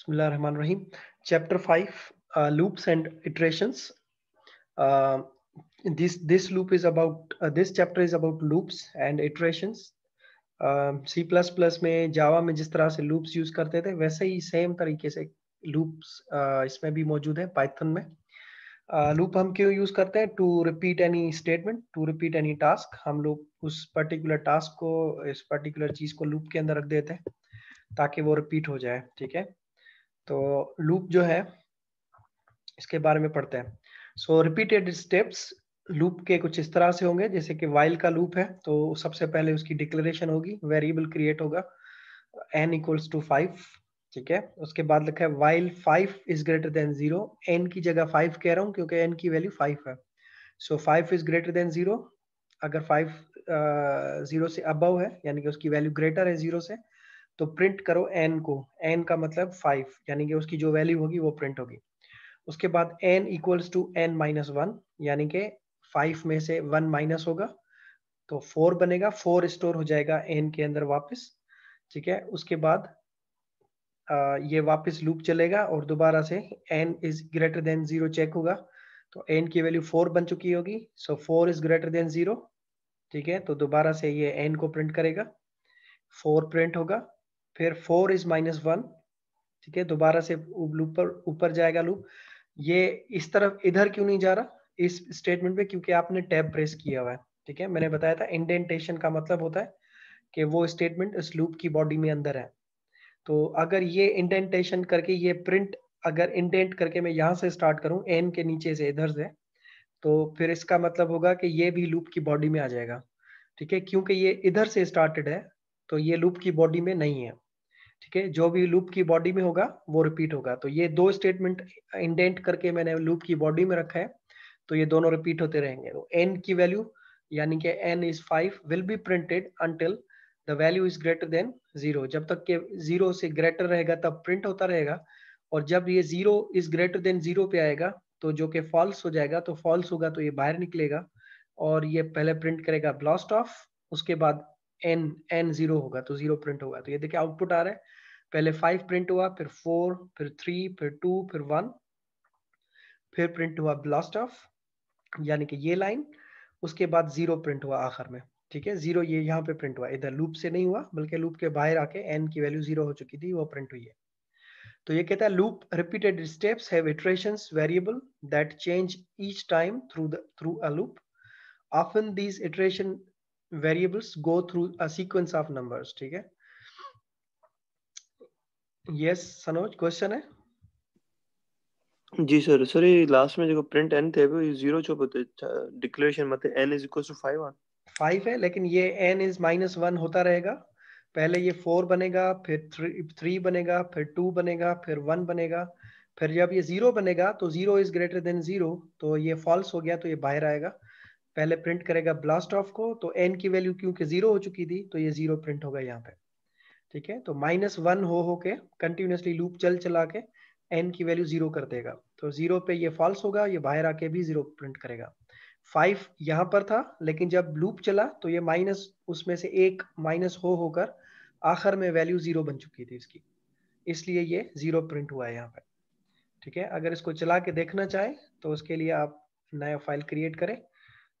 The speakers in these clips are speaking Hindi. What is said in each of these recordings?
Bismillahirrahmanirrahim. Chapter 5 uh, Loops and Iterations. Uh, this this loop is about uh, this chapter is about loops and. C plus plus में जावा में जिस तरह से लूप्स यूज़ करते थे वैसे ही सेम तरीके से लूप्स uh, इसमें भी मौजूद है पाइथन में लूप uh, हम क्यों यूज़ करते हैं to repeat any statement to repeat any task हम लोग उस पर्टिकुलर टास्क को इस पर्टिकुलर चीज़ को लूप के अंदर रख देते हैं ताकि वो रिपीट हो जाए ठीक है तो लूप जो है, इसके बारे में पढ़ते हैं। सो रिपीटेड स्टेप्स लूप के कुछ इस तरह से होंगे, जैसे कि वाइल का लूप है तो सबसे पहले उसकी डिक्लेरेशन होगी वेरिएबल क्रिएट होगा एन इक्वल्स टू फाइव ठीक है? उसके बाद लिखा है while five is greater than zero N की जगह फाइव कह रहा हूँ, क्योंकि एन की वैल्यू फाइव है। So five is greater than zero अगर फाइव ज़ीरो से अबव है, यानी कि उसकी वैल्यू ग्रेटर है ज़ीरो से तो प्रिंट करो एन को। एन का मतलब फाइव यानी कि उसकी जो वैल्यू होगी वो प्रिंट होगी। उसके बाद N equals to N minus one यानी कि फाइव में से वन माइनस होगा। तो फोर बनेगा फोर स्टोर हो जाएगा एन के अंदर वापस ठीक है? उसके बाद आ, ये वापस लूप चलेगा और दोबारा से N is greater than zero check होगा। तो एन की वैल्यू फोर बन चुकी होगी so four is greater than zero ठीक है? तो दोबारा से ये एन को प्रिंट करेगा। फोर प्रिंट होगा फिर फोर इज़ माइनस वन ठीक है? दोबारा से लूप पर, ऊपर जाएगा लूप ये इस तरफ़ इधर क्यों नहीं जा रहा? इस स्टेटमेंट पे, क्योंकि आपने टैब प्रेस किया हुआ है, ठीक है? मैंने बताया था इंडेंटेशन का मतलब होता है कि वो स्टेटमेंट इस लूप की बॉडी में अंदर है। तो अगर ये इंडेंटेशन करके, ये प्रिंट अगर इंडेंट करके मैं यहाँ से स्टार्ट करूँ एन के नीचे से, इधर से तो फिर इसका मतलब होगा कि ये भी लूप की बॉडी में आ जाएगा, ठीक है? क्योंकि ये इधर से स्टार्टेड है तो ये लूप की बॉडी में नहीं है। ठीक है, जो भी लूप की बॉडी में होगा, वो रिपीट होगा। तो ये दो स्टेटमेंट इंडेंट करके मैंने लूप की बॉडी में रखा है तो ये दोनों रिपीट होते रहेंगे। तो एन की वैल्यू यानी कि N is five will be printed until the value is greater than zero जब तक के ज़ीरो से ग्रेटर रहेगा, तब प्रिंट होता रहेगा। और जब ये zero is greater than zero पे आएगा तो जो कि फॉल्स हो जाएगा तो फॉल्स होगा तो ये बाहर निकलेगा। और ये पहले प्रिंट करेगा ब्लास्ट ऑफ़ उसके बाद एन एन ज़ीरो होगा तो ज़ीरो प्रिंट होगा। तो ये देखिए आउटपुट आ रहा है। पहले फाइव प्रिंट हुआ, फिर फोर फिर थ्री फिर टू फिर वन फिर प्रिंट हुआ ब्लास्ट ऑफ़ यानी कि ये लाइन उसके बाद ज़ीरो प्रिंट हुआ आखिर में। ठीक है? ज़ीरो ये यहाँ पे प्रिंट हुआ। इधर लूप से नहीं हुआ, बल्कि लूप के बाहर आके एन की वैल्यू ज़ीरो हो चुकी थी, वो प्रिंट हुई है। तो ये कहता है loop repeated steps have iterations variable that change each time through through a loop often these iteration variables go through a sequence of numbers ठीक है? यस सनोज क्वेश्चन है? जी सर सर ये लास्ट में जो प्रिंट एन थे वो ज़ीरो जो होते डिक्लेरेशन मतलब N is equal to five one five है लेकिन ये एन इज़ माइनस वन होता रहेगा। पहले ये फोर बनेगा फिर थ्री थ्री बनेगा फिर टू बनेगा फिर वन बनेगा। फिर जब ये ज़ीरो बनेगा तो zero is greater than zero तो ये फॉल्स हो गया तो ये बाहर आएगा। पहले प्रिंट करेगा ब्लास्ट ऑफ़ को तो एन की वैल्यू क्योंकि ज़ीरो हो चुकी थी तो ये ज़ीरो प्रिंट होगा यहाँ पे। ठीक है? तो माइनस वन हो हो के कंटिन्यूसली लूप चल चला के एन की वैल्यू ज़ीरो कर देगा। तो ज़ीरो पे ये फॉल्स होगा, ये बाहर आके भी ज़ीरो प्रिंट करेगा। फाइव यहाँ पर था, लेकिन जब लूप चला तो ये माइनस उसमें से एक माइनस हो होकर, आखिर में वैल्यू ज़ीरो बन चुकी थी इसकी। इसलिए ये ज़ीरो प्रिंट हुआ है यहाँ पे। ठीक है? अगर इसको चला के देखना चाहे तो उसके लिए आप नया फ़ाइल क्रिएट करें।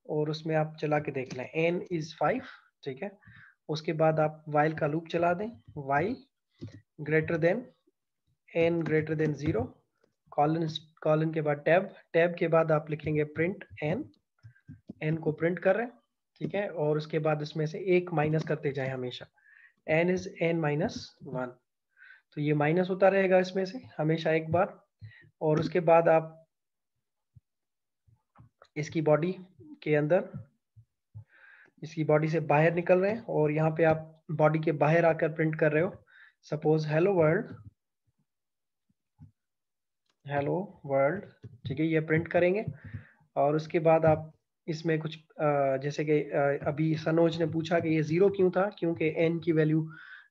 और उसमें आप चला के देख लें। एन इज़ फाइव ठीक है? उसके बाद आप वाइल का लूप चला दें। While greater than N greater than zero colon colon के बाद टैब टैब के बाद आप लिखेंगे प्रिंट एन एन को प्रिंट कर रहे हैं, ठीक है? और उसके बाद इसमें से एक माइनस करते जाए हमेशा। N is N minus one तो ये माइनस होता रहेगा इसमें से हमेशा एक बार। और उसके बाद आप इसकी बॉडी के अंदर इसकी बॉडी से बाहर निकल रहे हैं और यहाँ पे आप बॉडी के बाहर आकर प्रिंट कर रहे हो। Suppose hello world hello world ठीक है, ये प्रिंट करेंगे और उसके बाद आप इसमें कुछ जैसे कि अभी सनोज ने पूछा कि ये ज़ीरो क्यों था? क्योंकि एन की वैल्यू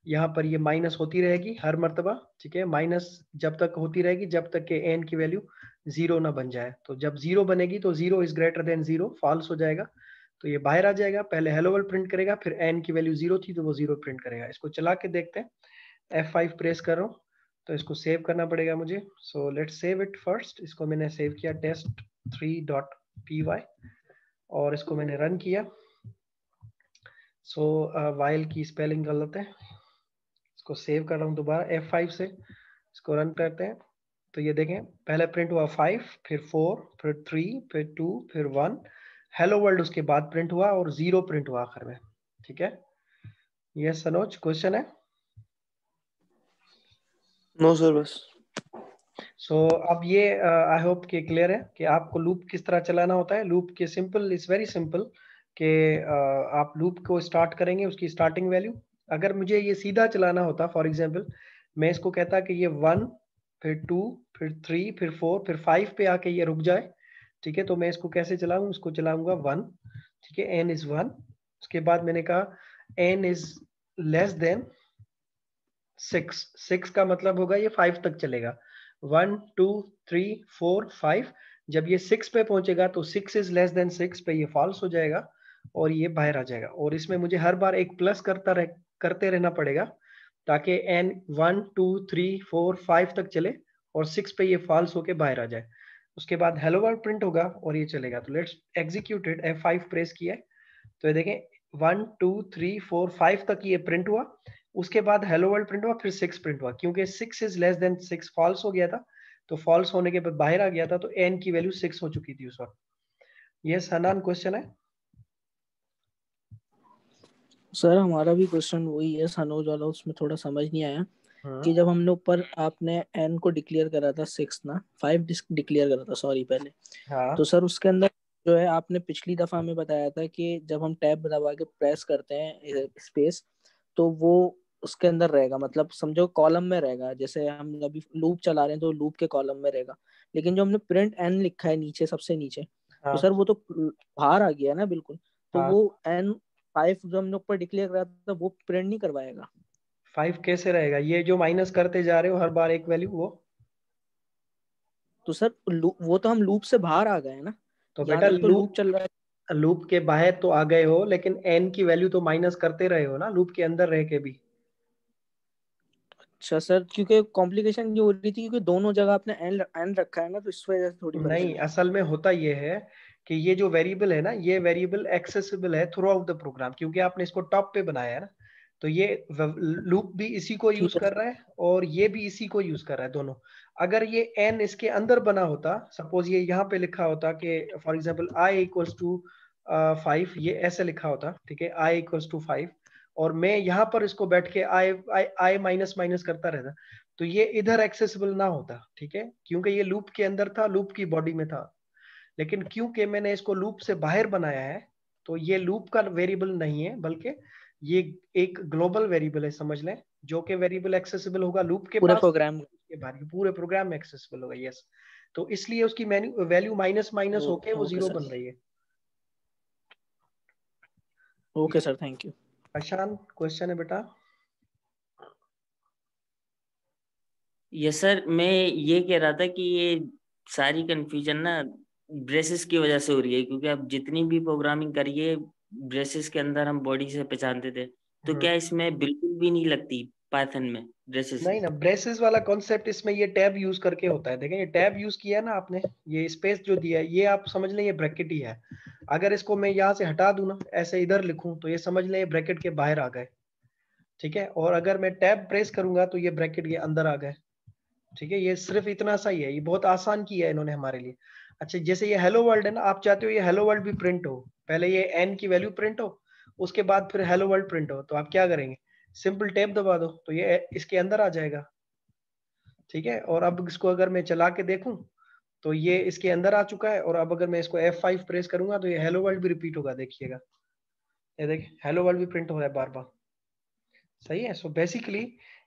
यहाँ पर ये माइनस होती रहेगी हर मरतबा ठीक है? माइनस जब तक होती रहेगी जब तक कि एन की वैल्यू ज़ीरो ना बन जाए। तो जब ज़ीरो बनेगी तो zero is greater than zero false हो जाएगा। तो ये बाहर आ जाएगा पहले हेलो वर्ल्ड प्रिंट करेगा फिर एन की वैल्यू ज़ीरो थी तो वो ज़ीरो प्रिंट करेगा। इसको चला के देखते हैं। एफ़ फाइव प्रेस करो तो इसको सेव करना पड़ेगा मुझे। So let save it first इसको मैंने सेव किया test three dot P Y और इसको मैंने रन किया। सो so, वाइल uh, की स्पेलिंग गलत है। इसको सेव कर रहा हूँ दोबारा F5 से इसको रन करते हैं। तो ये देखें पहले प्रिंट हुआ फाइव फिर फोर फिर थ्री फिर टू फिर वन हेलो वर्ल्ड उसके बाद प्रिंट हुआ और ज़ीरो प्रिंट हुआ आखिर में ठीक है? ये सनोज क्वेश्चन है? नो सर बस। सो अब ये आई होप के क्लियर है कि आपको लूप किस तरह चलाना होता है। लूप के सिंपल इज़ वेरी सिंपल कि uh, आप लूप को स्टार्ट करेंगे उसकी स्टार्टिंग वैल्यू अगर मुझे ये सीधा चलाना होता फॉर एग्ज़ाम्पल मैं इसको कहता कि ये वन फिर टू फिर थ्री फिर फोर फिर फाइव पे आके ये रुक जाए, ठीक है? तो मैं इसको कैसे चलाऊं? इसको चलाऊँगा वन ठीक है? एन इज़ वन उसके बाद मैंने कहा N is less than six six का मतलब होगा ये फाइव तक चलेगा। One two three four five जब ये सिक्स पे पहुंचेगा तो six is less than six पे ये फॉल्स हो जाएगा और ये बाहर आ जाएगा। और इसमें मुझे हर बार एक प्लस करता रह करते रहना पड़ेगा ताकि N one two three four five तक चले और सिक्स पे ये फॉल्स होके बाहर आ जाए। उसके बाद हेलो वर्ल्ड प्रिंट होगा और ये चलेगा। तो let's executed F five press किया है। तो ये देखें one two three four five तक ये प्रिंट हुआ। उसके बाद हेलो वर्ल्ड प्रिंट हुआ, फिर सिक्स प्रिंट हुआ। क्योंकि six is less than six false हो गया था तो फॉल्स होने के बाद बाहर आ गया था तो एन की वैल्यू सिक्स हो चुकी थी उस वक्त। ये सनान क्वेश्चन है। सर हमारा भी क्वेश्चन वही है सनोज वाला उसमें थोड़ा समझ नहीं आया हाँ. कि जब हमने ऊपर आपने एन को डिक्लेयर करा था सिक्स ना फाइव डिक्लेयर करा था सॉरी पहले हाँ. तो सर उसके अंदर जो है आपने पिछली दफ़ा हमें बताया था कि जब हम टैब दबा के प्रेस करते हैं स्पेस तो वो उसके अंदर रहेगा मतलब समझो कॉलम में रहेगा जैसे हम अभी लूप चला रहे हैं तो लूप के कॉलम में रहेगा लेकिन जो हमने प्रिंट एन लिखा है नीचे सबसे नीचे तो हाँ. तो सर वो तो बाहर आ गया ना बिल्कुल तो हाँ. वो एन फाइव जो हमने ऊपर डिक्लेयर करा था वो प्रिंट नहीं करवाएगा। फाइव कैसे रहेगा? ये जो माइनस करते जा रहे हो हर बार एक वैल्यू वो? तो सर वो तो हम लूप से बाहर आ गए ना। तो बेटा तो लूप चल रहा है। लूप के बाहर तो आ गए हो लेकिन एन की वैल्यू तो माइनस करते रहे हो ना लूप के अंदर रह के भी। अच्छा सर क्योंकि कॉम्प्लिकेशन ये हो रही थी क्योंकि दोनों जगह आपने एन एन रखा है ना तो इस वजह से थोड़ी नहीं असल में होता ये है कि ये जो वेरिएबल है ना ये वेरिएबल एक्सेसिबल है थ्रू आउट द प्रोग्राम क्योंकि आपने इसको टॉप पे बनाया है ना तो ये लूप भी इसी को यूज़ कर रहा है और ये भी इसी को यूज़ कर रहा है दोनों। अगर ये एन इसके अंदर बना होता सपोज़ ये यहाँ पे लिखा होता कि for example I equals to five ये ऐसे लिखा होता ठीक है आई इक्वल्स टू फाइव और मैं यहाँ पर इसको बैठ के आई आई माइनस माइनस करता रहता तो ये इधर एक्सेसिबल ना होता ठीक है क्योंकि ये लूप के अंदर था लूप की बॉडी में था। लेकिन क्योंकि मैंने इसको लूप से बाहर बनाया है तो ये लूप का वेरिएबल नहीं है बल्कि ये एक ग्लोबल वेरिएबल है समझ लें जो कि वेरिएबल एक्सेसिबल होगा लूप के पूरे प्रोग्राम। के बाहर पूरे प्रोग्राम में एक्सेसिबल होगा यस तो इसलिए उसकी वैल्यू माइनस माइनस होके वो ज़ीरो बन रही है। Okay sir thank you. Ashan question है बेटा? यस सर मैं ये कह रहा था कि ये सारी कंफ्यूजन ना ब्रेसेस की वजह से हो रही है क्योंकि आप जितनी भी प्रोग्रामिंग करिए ब्रेसेस के अंदर हम बॉडी से पहचानते थे। तो क्या इसमें बिल्कुल भी नहीं लगती पाइथन में ब्रेसेस? नहीं ना ब्रेसेस वाला कॉन्सेप्ट इसमें ये टैब यूज़ करके होता है। देखें ये टैब यूज़ किया ना आपने ये स्पेस जो दिया है ये आप समझ लें ये ब्रैकेट ही है। अगर इसको मैं यहाँ से हटा दूँ ना ऐसे इधर लिखूं तो ये समझ लें ये ब्रैकेट के बाहर आ गए। ठीक है? और अगर मैं टैब प्रेस करूँगा तो ये ब्रैकेट के अंदर आ गए। ठीक है? ये सिर्फ़ इतना सा ही है ये बहुत आसान किया है इन्होंने हमारे लिए। अच्छा जैसे ये हेलो वर्ल्ड है ना, आप चाहते हो ये हेलो वर्ल्ड भी प्रिंट हो, पहले ये एन की वैल्यू प्रिंट हो, उसके बाद फिर हेलो वर्ल्ड प्रिंट हो तो आप क्या करेंगे? सिंपल टैप दबा दो तो ये इसके अंदर आ जाएगा। ठीक है? और अब इसको अगर मैं चला के देखूँ तो ये इसके अंदर आ चुका है, और अब अगर मैं इसको F5 प्रेस करूँगा तो ये हेलो वर्ल्ड भी रिपीट होगा, देखिएगा। ये देख हेलो वर्ल्ड भी प्रिंट हो रहा है बार बार। सही है? सो बेसिकली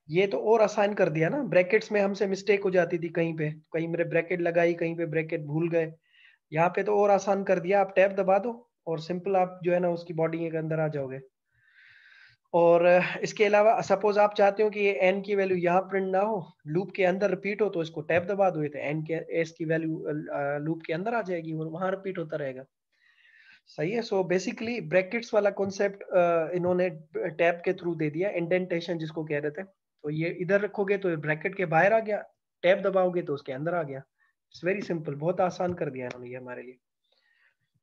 ये तो और आसान कर दिया ना। ब्रैकेट्स में हमसे मिस्टेक हो जाती थी कहीं पे। कहीं मेरे ब्रैकेट लगाई, कहीं पे ब्रैकेट भूल गए। यहाँ पे तो और आसान कर दिया। आप टैब दबा दो और सिंपल आप जो है ना उसकी बॉडी के अंदर आ जाओगे। और इसके अलावा सपोज़ आप चाहते हो कि ये एन की वैल्यू यहाँ प्रिंट ना हो लूप के अंदर रिपीट हो तो इसको टैब दबा दो। तो एन के एस की वैल्यू लूप के अंदर आ जाएगी और वहाँ रिपीट होता रहेगा। सही है। सो बेसिकली ब्रैकेट्स वाला कॉन्सेप्ट इन्होंने टैब के थ्रू दे दिया। इंडेंटेशन जिसको कह रहे थे। तो ये इधर रखोगे तो ब्रैकेट के बाहर आ गया टैब दबाओगे तो उसके अंदर आ गया। इट्स वेरी सिंपल बहुत आसान कर दिया इन्होंने ये हमारे लिए।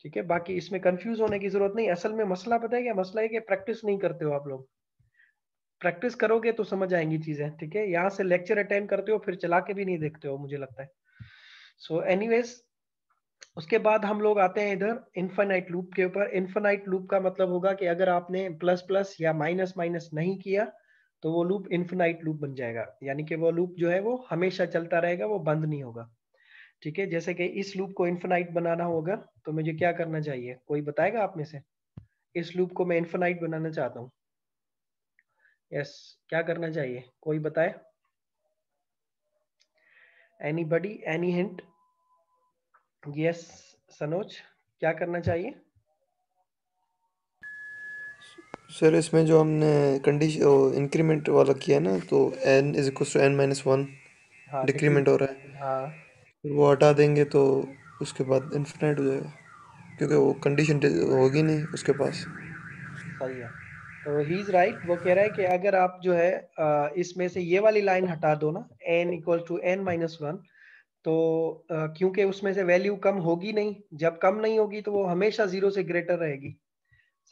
ठीक है बाकी इसमें कंफ्यूज होने की ज़रूरत नहीं असल में मसला पता है क्या? मसला है कि प्रैक्टिस नहीं करते हो आप लोग। प्रैक्टिस करोगे तो समझ आएँगी चीज़ें ठीक है? यहाँ से लेक्चर अटेंड करते हो फिर चला के भी नहीं देखते हो मुझे लगता है। सो so, एनीवेज उसके बाद हम लोग आते हैं इधर इन्फाइनाइट लूप के ऊपर। इन्फाइनाइट लूप का मतलब होगा कि अगर आपने प्लस प्लस या माइनस माइनस नहीं किया तो वो लूप इन्फिनाइट लूप बन जाएगा। यानी कि वो लूप जो है वो हमेशा चलता रहेगा, वो बंद नहीं होगा। ठीक है? जैसे कि इस लूप को इन्फिनाइट बनाना होगा तो मुझे क्या करना चाहिए? कोई बताएगा आप में से? इस लूप को मैं इन्फिनाइट बनाना चाहता हूँ। यस क्या करना चाहिए? कोई बताए? Anybody any hint yes Sanoj क्या करना चाहिए? सर इसमें जो हमने कंडीशन इंक्रीमेंट वाला किया ना तो N is equal to n minus one decrement हो रहा है। हाँ। वो हटा देंगे तो उसके बाद इन्फिनाइट हो जाएगा क्योंकि वो कंडीशन होगी नहीं उसके पास। सही है। तो ही इज़ राइट वो कह रहा है कि अगर आप जो है इसमें से ये वाली लाइन हटा दो ना n equal to n minus one तो क्योंकि उसमें से वैल्यू कम होगी नहीं जब कम नहीं होगी तो वो हमेशा ज़ीरो से ग्रेटर रहेगी।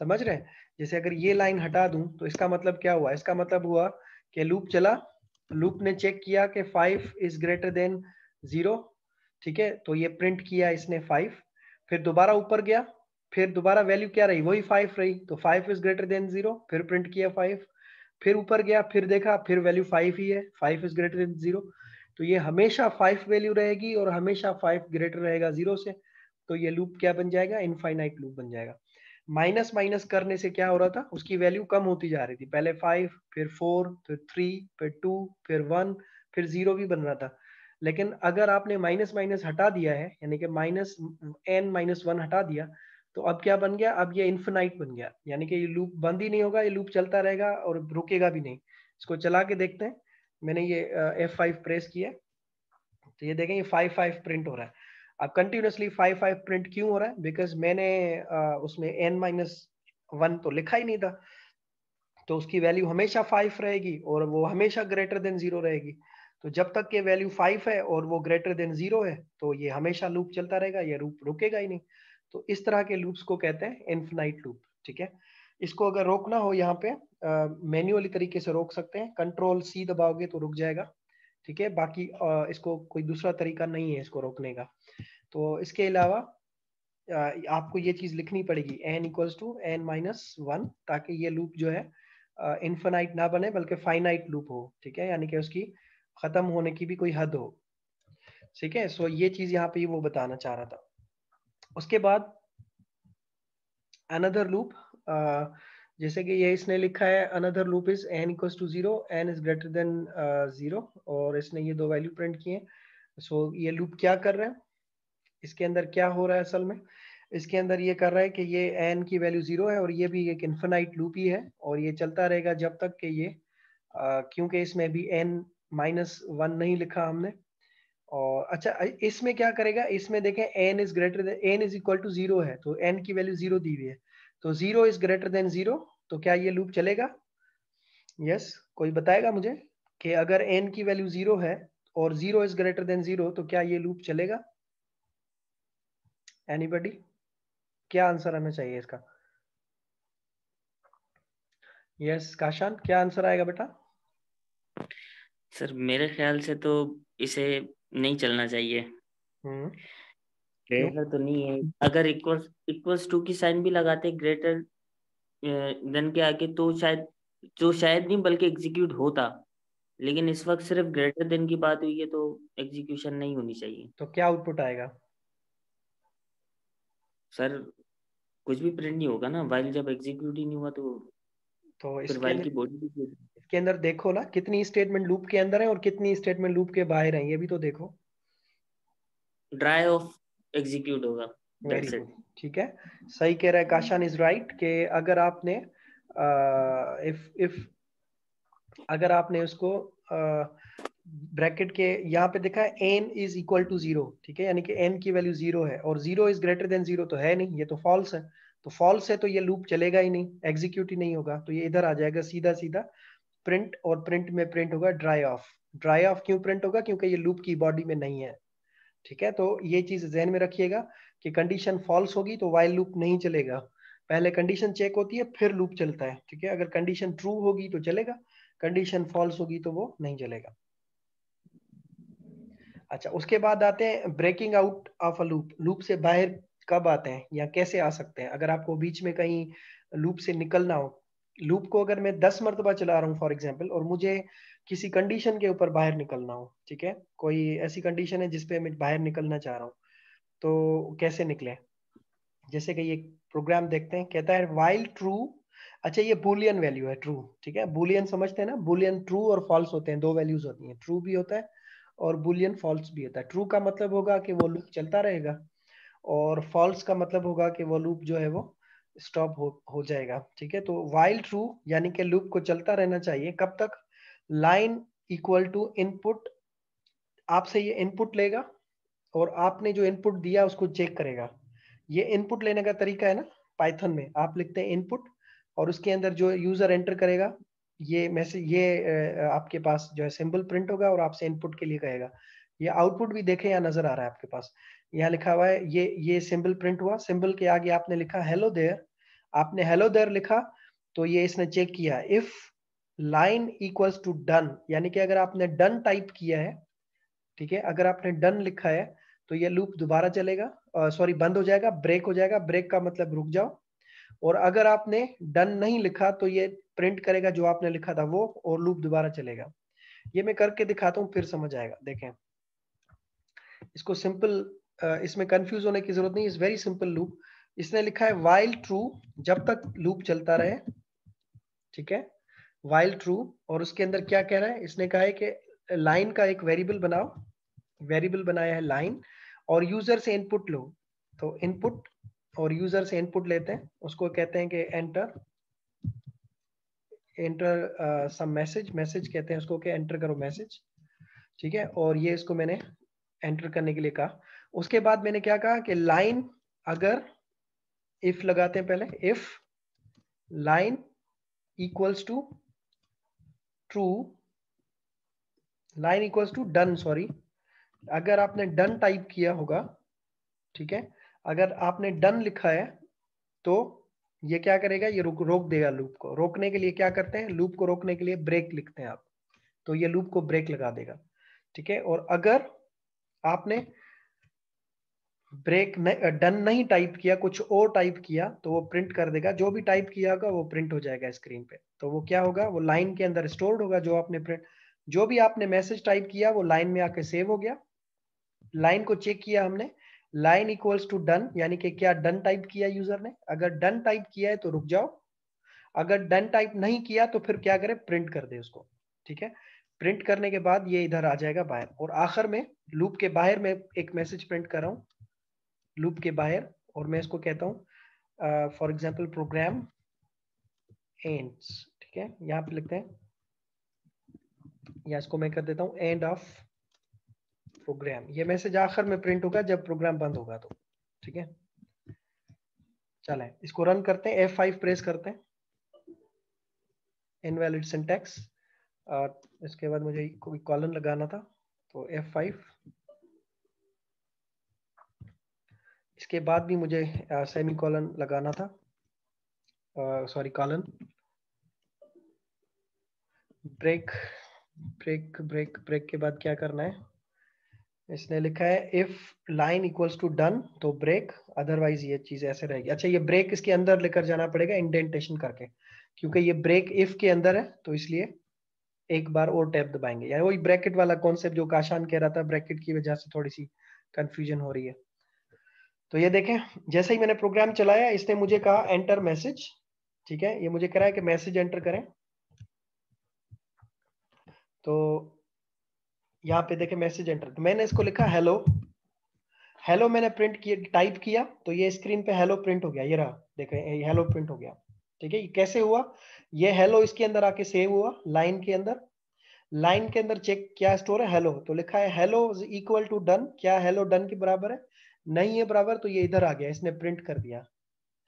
समझ रहे हैं? जैसे अगर ये लाइन हटा दूँ तो इसका मतलब क्या हुआ? इसका मतलब हुआ कि लूप चला। लूप ने चेक किया कि five is greater than zero ठीक है? तो ये प्रिंट किया इसने फाइव फिर दोबारा ऊपर गया, फिर दोबारा वैल्यू क्या रही? वही फाइव रही। तो five is greater than zero फिर प्रिंट किया फाइव फिर ऊपर गया, फिर देखा, फिर वैल्यू फाइव ही है। Five is greater than zero तो ये हमेशा फाइव वैल्यू रहेगी और हमेशा फाइव ग्रेटर रहेगा ज़ीरो से। तो ये लूप क्या बन जाएगा? इनफाइनाइट लूप बन जाएगा। माइनस माइनस करने से क्या हो रहा था? उसकी वैल्यू कम होती जा रही थी। पहले फाइव फिर फोर फिर थ्री फिर टू फिर वन फिर ज़ीरो भी बन रहा था। लेकिन अगर आपने माइनस माइनस हटा दिया है, यानी कि माइनस एन माइनस वन हटा दिया तो अब क्या बन गया? अब ये इन्फिनाइट बन गया। यानी कि ये लूप बंद ही नहीं होगा, ये लूप चलता रहेगा और रुकेगा भी नहीं। इसको चला के देखते हैं। मैंने ये एफ़ फाइव प्रेस किया तो ये देखें, ये फाइव फाइव प्रिंट हो रहा है। अब कंटिन्यूसली फाइव फाइव प्रिंट क्यों हो रहा है? बिकॉज़ मैंने उसमें एन माइनस वन तो लिखा ही नहीं था। तो उसकी वैल्यू हमेशा फाइव रहेगी और वो हमेशा ग्रेटर देन ज़ीरो रहेगी। तो जब तक ये वैल्यू फाइव है और वो ग्रेटर देन ज़ीरो है तो ये हमेशा लूप चलता रहेगा ये लूप रुकेगा ही नहीं। तो इस तरह के लूप्स को कहते हैं इन्फिनाइट लूप ठीक है? इसको अगर रोकना हो यहाँ पे मैन्युअली तरीके से रोक सकते हैं। कंट्रोल सी दबाओगे तो रुक जाएगा ठीक है? बाकी आ, इसको कोई दूसरा तरीका नहीं है इसको रोकने का। तो इसके अलावा आपको ये चीज़ लिखनी पड़ेगी n equals to n minus one ताकि ये लूप जो है इन्फिनाइट ना बने, बल्कि फाइनाइट लूप हो, ठीक है? यानी कि उसकी खत्म होने की भी कोई हद हो। ठीक है? सो ये चीज़ यहाँ पे वो बताना चाह रहा था। उसके बाद अनदर लूप जैसे कि ये इसने लिखा है another loop is n equals to zero n is greater than zero और इसने ये दो वैल्यू प्रिंट किए। सो ये लूप क्या कर रहे है? इसके अंदर क्या हो रहा है असल में? इसके अंदर ये कर रहा है कि ये एन की वैल्यू ज़ीरो है और ये भी एक इन्फिनाइट लूप ही है और ये चलता रहेगा जब तक कि ये क्योंकि इसमें भी एन माइनस वन नहीं लिखा हमने। और अच्छा इसमें क्या करेगा? इसमें देखें n is greater n is equal to zero है तो एन की वैल्यू ज़ीरो दी हुई है। तो zero is greater than zero तो क्या ये लूप चलेगा? यस yes, कोई बताएगा मुझे कि अगर एन की वैल्यू ज़ीरो है और zero is greater than zero तो क्या ये लूप चलेगा? एनीबडी क्या आंसर आना चाहिए इसका? यस yes, काशान क्या आंसर आएगा बेटा? सर मेरे ख्याल से तो इसे नहीं चलना चाहिए। Greater hmm. तो नहीं है। अगर इक्वल इक्वल्स टू की साइन भी लगाते ग्रेटर देन के आगे तो शायद जो शायद नहीं बल्कि एग्जीक्यूट होता। लेकिन इस वक्त सिर्फ़ ग्रेटर देन की बात हुई है तो एग्जीक्यूशन नहीं होनी चाहिए। तो क्या आउटपुट आएगा? सर कुछ भी प्रिंट नहीं होगा ना वाइल जब एग्जीक्यूट ही नहीं हुआ तो तो फिर वाइल की बॉडी इसके अंदर देखो ना कितनी स्टेटमेंट लूप के अंदर है और कितनी स्टेटमेंट लूप के बाहर है ये भी तो देखो। ड्राई ऑफ़ एग्जीक्यूट होगा। ठीक है? सही कह रहा है काशान इज़ राइट कि अगर आपने इफ़ इफ़ अगर आपने उसको ब्रैकेट के यहाँ पे देखा है n is equal to zero ठीक है? यानी कि एन की वैल्यू ज़ीरो है और zero is greater than zero तो है नहीं, ये तो फॉल्स है। तो फॉल्स है तो ये लूप चलेगा ही नहीं एग्जीक्यूट ही नहीं होगा। तो ये इधर आ जाएगा सीधा सीधा प्रिंट और प्रिंट में प्रिंट होगा ड्राई ऑफ़ ड्राई ऑफ़ क्यों प्रिंट होगा? क्योंकि ये लूप की बॉडी में नहीं है, ठीक है? तो ये चीज़ जहन में रखिएगा कि कंडीशन फॉल्स होगी तो वाइल लूप नहीं चलेगा। पहले कंडीशन चेक होती है, फिर लूप चलता है, ठीक है? अगर कंडीशन ट्रू होगी तो चलेगा कंडीशन फॉल्स होगी तो वो नहीं चलेगा। अच्छा उसके बाद आते हैं breaking out of a loop loop से बाहर कब आते हैं या कैसे आ सकते हैं? अगर आपको बीच में कहीं लूप से निकलना हो लूप को अगर मैं दस मरतबा चला रहा हूँ फॉर एग्ज़ाम्पल और मुझे किसी कंडीशन के ऊपर बाहर निकलना हो, ठीक है? कोई ऐसी कंडीशन है जिसपे मैं बाहर निकलना चाह रहा हूँ तो कैसे निकले? जैसे कि ये प्रोग्राम देखते हैं, कहता है वाइल ट्रू अच्छा ये बुलियन वैल्यू है ट्रू ठीक है? बुलियन समझते हैं ना? बुलियन ट्रू और फॉल्स होते हैं, दो वैल्यूज़ होती हैं ट्रू भी होता है और बुलियन फॉल्स भी होता है। ट्रू का मतलब होगा कि वो लूप चलता रहेगा और फॉल्स का मतलब होगा कि वो लूप जो है वो स्टॉप हो हो जाएगा। ठीक है? तो वाइल ट्रू यानी कि लूप को चलता रहना चाहिए, कब तक? लाइन इक्वल टू इनपुट आपसे ये इनपुट लेगा और आपने जो इनपुट दिया उसको चेक करेगा। ये इनपुट लेने का तरीका है ना? पाइथन में आप लिखते हैं इनपुट और उसके अंदर जो यूज़र एंटर करेगा ये मैसेज ये आपके पास जो है सिंबल प्रिंट होगा और आपसे इनपुट के लिए कहेगा। ये आउटपुट भी देखे यहाँ नज़र आ रहा है आपके पास। यहाँ लिखा हुआ है, ये ये सिंबल प्रिंट हुआ। सिंबल के आगे आपने लिखा हेलो देयर आपने हेलो देयर लिखा तो ये इसने चेक किया if line equals to done यानी कि अगर आपने डन टाइप किया है, ठीक है, अगर आपने डन लिखा है तो ये लूप दोबारा चलेगा सॉरी बंद हो जाएगा ब्रेक हो जाएगा। ब्रेक का मतलब रुक जाओ। और अगर आपने डन नहीं लिखा तो ये प्रिंट करेगा जो आपने लिखा था वो, और लूप दोबारा चलेगा। ये मैं करके दिखाता हूँ, फिर समझ आएगा। देखें। इसको सिंपल इसमें कंफ्यूज होने की ज़रूरत नहीं इज़ वेरी सिंपल लूप इसने लिखा है वाइल ट्रू जब तक लूप चलता रहे, ठीक है? वाइल ट्रू और उसके अंदर क्या कह रहा है? इसने कहा है कि लाइन का एक वेरिएबल बनाओ। वेरिएबल बनाया है लाइन और यूज़र से इनपुट लो। तो इनपुट और यूज़र से इनपुट लेते हैं। उसको कहते हैं कि enter enter some message message कहते हैं उसको कि एंटर करो मैसेज ठीक है? और ये इसको मैंने एंटर करने के लिए कहा। उसके बाद मैंने क्या कहा कि लाइन अगर इफ़ लगाते हैं पहले if line equals to true line equals to done sorry अगर आपने डन टाइप किया होगा, ठीक है? अगर आपने डन लिखा है तो ये क्या करेगा? ये रोक रोक देगा लूप को। रोकने के लिए क्या करते हैं? लूप को रोकने के लिए ब्रेक लिखते हैं आप। तो ये लूप को ब्रेक लगा देगा। ठीक है? और अगर आपने ब्रेक डन नहीं टाइप किया, कुछ और टाइप किया तो वो प्रिंट कर देगा। जो भी टाइप किया होगा, वो प्रिंट हो जाएगा स्क्रीन पे। तो वो क्या होगा? वो लाइन के अंदर स्टोर्ड होगा जो आपने प्रिंट, जो भी आपने मैसेज टाइप किया, वो लाइन में आके सेव हो गया। लाइन को चेक किया हमने। लाइन इक्वल्स टू डन यानी कि क्या डन टाइप किया यूज़र ने? अगर डन टाइप किया है तो रुक जाओ। अगर डन टाइप नहीं किया तो फिर क्या करे? प्रिंट कर दे उसको। ठीक है? प्रिंट करने के बाद ये इधर आ जाएगा बाहर। और आखिर में लूप के बाहर में एक मैसेज प्रिंट कर रहा हूँ। लूप के बाहर। और मैं इसको कहता हूँ फॉर एग्ज़ाम्पल प्रोग्राम एंड्स ठीक है? यहाँ पे लिखते हैं। या इसको मैं कर देता हूँ एंड ऑफ़ प्रोग्राम ये मैसेज आखिर में प्रिंट होगा, जब प्रोग्राम बंद होगा तो। ठीक है? चले, इसको रन करते हैं F5 प्रेस करते हैं। इनवैलिड सिंटेक्स और इसके बाद मुझे कोई कॉलन लगाना था तो F5 इसके बाद भी मुझे सेमी कॉलन लगाना था। Sorry colon break break break break के बाद क्या करना है? इसने लिखा है if line equals to done तो ब्रेक अदरवाइज़ ये चीज़ ऐसे रहेगी. अच्छा ये ब्रेक इसके अंदर लेकर जाना पड़ेगा इंडेंटेशन करके। क्योंकि ये ब्रेक इफ़ के अंदर है तो इसलिए एक बार और टैप दबाएँगे। यानी वही ब्रैकेट वाला कॉन्सेप्ट जो काशान कह रहा था ब्रैकेट की वजह से थोड़ी सी कंफ्यूजन हो रही है। तो ये देखें, जैसे ही मैंने प्रोग्राम चलाया, इसने मुझे कहा एंटर मैसेज ठीक है, ये मुझे कह रहा है कि मैसेज एंटर करें। तो यहाँ पे देखे मैसेज एंटर तो मैंने इसको लिखा हेलो हेलो मैंने प्रिंट किया टाइप किया तो ये स्क्रीन पे हेलो प्रिंट हो गया। ये रहा, देखे हेलो प्रिंट हो गया। ठीक है, ये कैसे हुआ? ये हेलो इसके अंदर आके सेव हुआ लाइन के अंदर। लाइन के अंदर चेक क्या स्टोर है? हेलो तो लिखा है हेलो इक्वल टू डन क्या हेलो डन के बराबर है? नहीं है बराबर तो ये इधर आ गया, इसने प्रिंट कर दिया।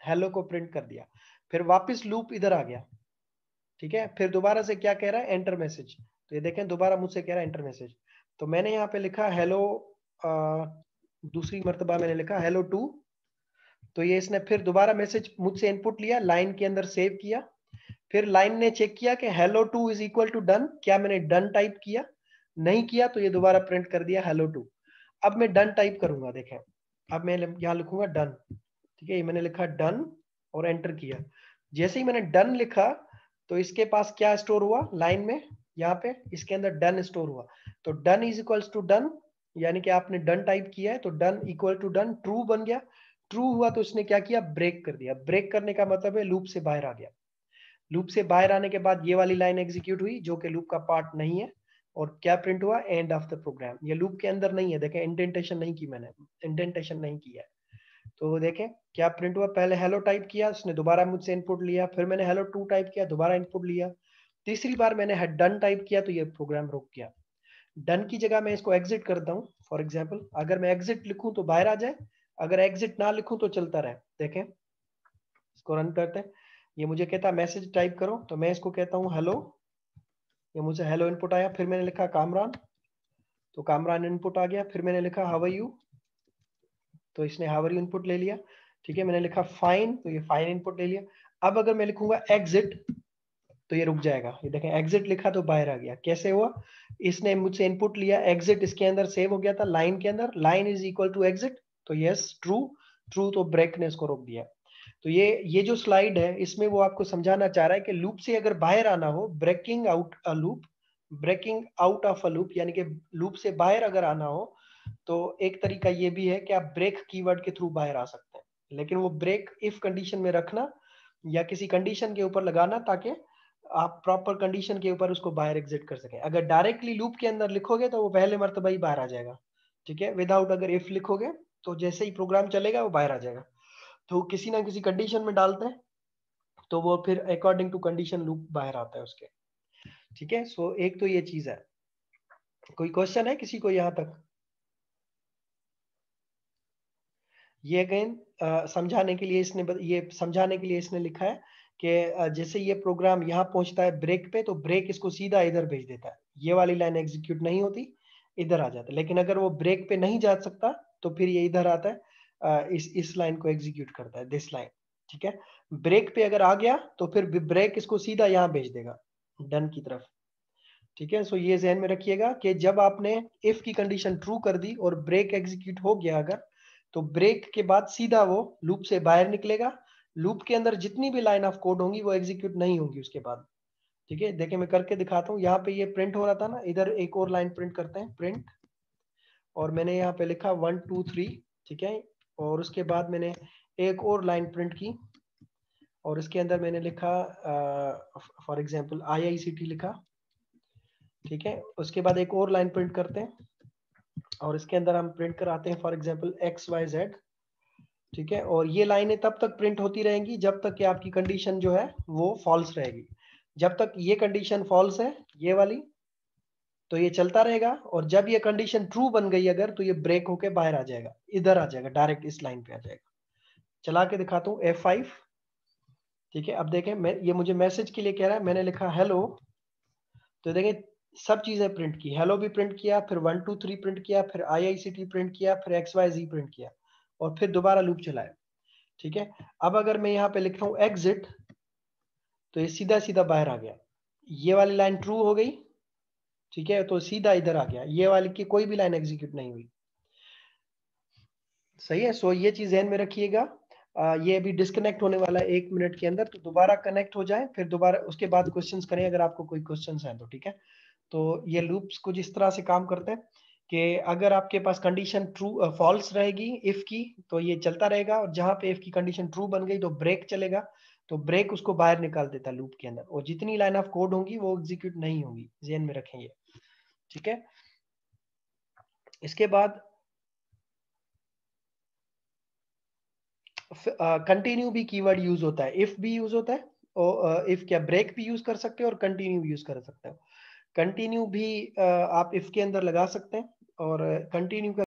हेलो को प्रिंट कर दिया। फिर वापस लूप इधर आ गया। ठीक है, फिर दोबारा से क्या कह रहा है? एंटर मैसेज तो ये देखें, दोबारा मुझसे कह रहा है एंटर मैसेज तो मैंने यहाँ पे लिखा हेलो दूसरी मरतबा मैंने लिखा हेलो टू तो ये इसने फिर दोबारा मैसेज मुझसे इनपुट लिया लाइन के अंदर सेव किया। फिर लाइन ने चेक किया कि hello two is equal to done क्या मैंने डन टाइप किया? नहीं किया तो ये दोबारा प्रिंट कर दिया हेलो टू अब मैं डन टाइप करूँगा, देखें। अब मैं यहाँ लिखूँगा डन ठीक है, ये मैंने लिखा डन और एंटर किया। जैसे ही मैंने डन लिखा तो इसके पास क्या स्टोर हुआ? लाइन में यहाँ पे इसके अंदर डन स्टोर हुआ। तो done is equals to done यानी कि आपने डन टाइप किया है तो done equal to done true बन गया। ट्रू हुआ तो उसने क्या किया? ब्रेक कर दिया। ब्रेक करने का मतलब है लूप से बाहर आ गया। लूप से बाहर आने के बाद ये वाली लाइन एग्जीक्यूट हुई, जो कि लूप का पार्ट नहीं है, और क्या प्रिंट हुआ? एंड ऑफ़ द प्रोग्राम ये लूप के अंदर नहीं है। देखें इंडेंटेशन नहीं की मैंने। इंडेंटेशन नहीं किया तो देखें, क्या प्रिंट हुआ? पहले हेलो टाइप किया, उसने दोबारा मुझसे इनपुट लिया, फिर मैंने हेलो टू टाइप किया, दोबारा इनपुट लिया। तीसरी बार मैंने डन टाइप किया तो ये प्रोग्राम रुक गया। डन की जगह मैं इसको एग्जिट करता हूँ फॉर एग्ज़ाम्पल अगर मैं एग्जिट लिखूं तो बाहर आ जाए, अगर एग्जिट ना लिखूं तो चलता रहे। देखें, इसको रन करते हैं। ये मुझे कहता मैसेज टाइप करो तो मैं इसको कहता हूँ हेलो ये मुझे हेलो इनपुट आया, फिर मैंने लिखा, कामरान. तो कामरान इनपुट आ गया, फिर मैंने लिखा हावर यू तो इसने हावर यू इनपुट ले लिया। ठीक है, मैंने लिखा फाइन तो ये फाइन इनपुट ले लिया। अब अगर मैं लिखूँगा एग्जिट तो ये रुक जाएगा। ये देखें एग्जिट लिखा तो बाहर आ गया। कैसे हुआ? इसने मुझसे इनपुट लिया एग्जिट इसके अंदर सेव हो गया था लाइन के अंदर। Line is equal to exit तो यस ट्रू ट्रू तो ब्रेक ने इसको रोक दिया। तो ये ये जो स्लाइड है, इसमें वो आपको समझाना चाह रहा है कि लूप से अगर बाहर आना हो breaking out a loop breaking out of a loop यानी कि लूप से बाहर अगर आना हो तो एक तरीका ये भी है कि आप ब्रेक कीवर्ड के थ्रू बाहर आ सकते हैं। लेकिन वो ब्रेक इफ़ कंडीशन में रखना या किसी कंडीशन के ऊपर लगाना ताकि आप प्रॉपर कंडीशन के ऊपर उसको बाहर एग्जिट कर सकें। अगर डायरेक्टली लूप के अंदर लिखोगे तो वो पहले मरतबा ही बाहर आ जाएगा, ठीक है? विदाउट अगर इफ़ लिखोगे तो जैसे ही प्रोग्राम चलेगा वो बाहर आ जाएगा। तो किसी ना किसी कंडीशन में डालते हैं तो वो फिर अकॉर्डिंग टू कंडीशन लूप बाहर आता है उसके, ठीक है? सो एक तो ये चीज़ है। कोई क्वेश्चन है किसी को यहाँ तक? ये अगेन समझाने के लिए इसने ये समझाने के लिए इसने लिखा है। कि जैसे ये प्रोग्राम यहाँ पहुँचता है ब्रेक पे तो ब्रेक इसको सीधा इधर भेज देता है। ये वाली लाइन एग्जीक्यूट नहीं होती, इधर आ जाता है। लेकिन अगर वो ब्रेक पे नहीं जा सकता तो फिर ये इधर आता है इस इस लाइन को एग्जीक्यूट करता है दिस लाइन ठीक है? ब्रेक पे अगर आ गया तो फिर ब्रेक इसको सीधा यहाँ भेज देगा डन की तरफ़, ठीक है? सो ये जहन में रखिएगा कि जब आपने इफ़ की कंडीशन ट्रू कर दी और ब्रेक एग्जीक्यूट हो गया अगर तो ब्रेक के बाद सीधा वो लूप से बाहर निकलेगा लूप के अंदर जितनी भी लाइन ऑफ़ कोड होंगी, वो एग्जीक्यूट नहीं होंगी उसके बाद। ठीक है? देखिए, मैं करके दिखाता हूँ। यहाँ पे ये प्रिंट हो रहा था ना, इधर एक और लाइन प्रिंट करते हैं प्रिंट और मैंने यहाँ पे लिखा वन टू थ्री ठीक है? और उसके बाद मैंने एक और लाइन प्रिंट की। और इसके अंदर मैंने लिखा फॉर एग्जांपल आईआईसीटी लिखा। ठीक है? उसके बाद एक और लाइन प्रिंट करते हैं। और इसके अंदर हम प्रिंट कराते हैं for example X Y Z ठीक है? और ये लाइनें तब तक प्रिंट होती रहेंगी जब तक कि आपकी कंडीशन जो है वो फॉल्स रहेगी। जब तक ये कंडीशन फॉल्स है, ये वाली तो ये चलता रहेगा और जब ये कंडीशन ट्रू बन गई अगर तो ये ब्रेक होके बाहर आ जाएगा, इधर आ जाएगा डायरेक्ट इस लाइन पे आ जाएगा। चला के दिखाता हूँ एफ़ फाइव ठीक है? अब देखें, मैं, ये मुझे मैसेज के लिए कह रहा है, मैंने लिखा हेलो तो देखें, सब चीज़ें प्रिंट की हेलो भी प्रिंट किया, फिर वन टू थ्री प्रिंट किया, फिर आई आई सी टी प्रिंट किया, फिर एक्स वाई जी प्रिंट किया। और फिर दोबारा लूप चलाया ठीक है? अब अगर मैं यहाँ पे लिख रहा हूँ एग्जिट तो ये सीधा सीधा बाहर आ गया। ये वाली लाइन ट्रू हो गई। ठीक है? तो सीधा इधर आ गया। ये वाली की कोई भी लाइन एग्जीक्यूट नहीं हुई। सही है? सो ये चीज़ ध्यान में रखिएगा। ये अभी डिस्कनेक्ट होने वाला है एक मिनट के अंदर। तो दोबारा कनेक्ट हो जाए, फिर दोबारा उसके बाद क्वेश्चंस करें, अगर आपको कोई क्वेश्चंस हैं तो। ठीक है? तो ये लूप्स कुछ इस तरह से काम करते हैं कि अगर आपके पास कंडीशन ट्रू फॉल्स रहेगी इफ़ की तो ये चलता रहेगा और जहाँ पे इफ़ की कंडीशन ट्रू बन गई तो ब्रेक चलेगा। तो ब्रेक उसको बाहर निकाल देता लूप के अंदर और जितनी लाइन ऑफ़ कोड होंगी, वो एग्जीक्यूट नहीं होगी जेन में रखेंगे। ठीक है? इसके बाद कंटिन्यू भी कीवर्ड यूज़ होता है। इफ़ भी यूज़ होता है और इफ़ क्या ब्रेक भी यूज़ कर सकते हो और कंटिन्यू भी यूज़ कर सकते हो। कंटिन्यू भी आप इफ़ के अंदर लगा सकते हैं। और कंटिन्यू का